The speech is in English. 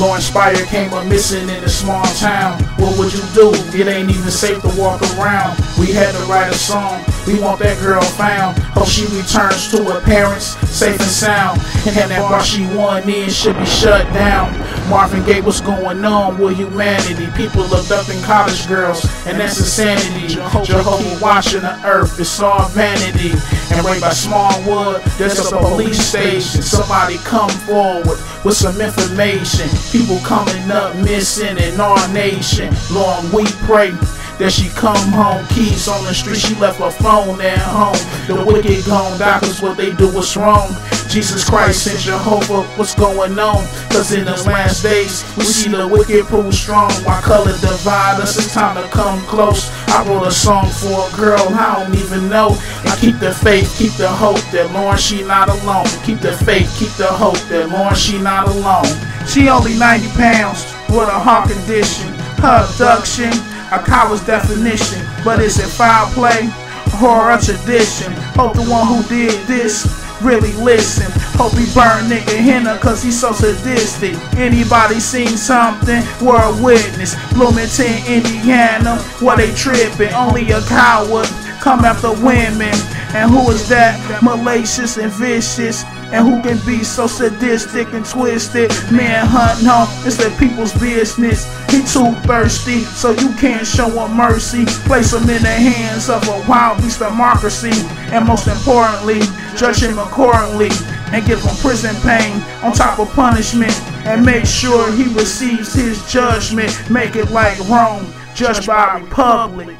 Lauren Spierer came up missing in a small town. What would you do? It ain't even safe to walk around. We had to write a song. We want that girl found. Hope she returns to her parents, safe and sound. And that bar she won in should be shut down. Marvin Gaye, what's going on with humanity? People abducting college girls, and that's insanity. Jehovah watching the earth, it's all vanity. And right by Smallwood, there's a police station. Somebody come forward with some information. People coming up missing in our nation. Lord, we pray that she come home. Keys on the street, she left her phone at home. The wicked gone, doctors, what they do was wrong. Jesus Christ and Jehovah, what's going on? Cause in the last days, we see the wicked prove strong. Why color divide us? It's time to come close. I wrote a song for a girl I don't even know. And keep the faith, keep the hope that Lauren, she not alone. Keep the faith, keep the hope that Lauren, she not alone. She only 90 pounds with a heart condition. Her abduction, a college definition. But is it foul play or a tradition? Hope the one who did this really listen. Hope he burn in Gehenna cause he's so sadistic. Anybody seen something? We're a witness. Bloomington, Indiana, where they tripping. Only a coward come after women. And who is that? Malicious and vicious. And who can be so sadistic and twisted? Man hunt, no, it's the people's business. He too thirsty, so you can't show him mercy. Place him in the hands of a wild beast democracy. And most importantly, judge him accordingly. And give him prison pain on top of punishment. And make sure he receives his judgment. Make it like Rome, judged by a republic.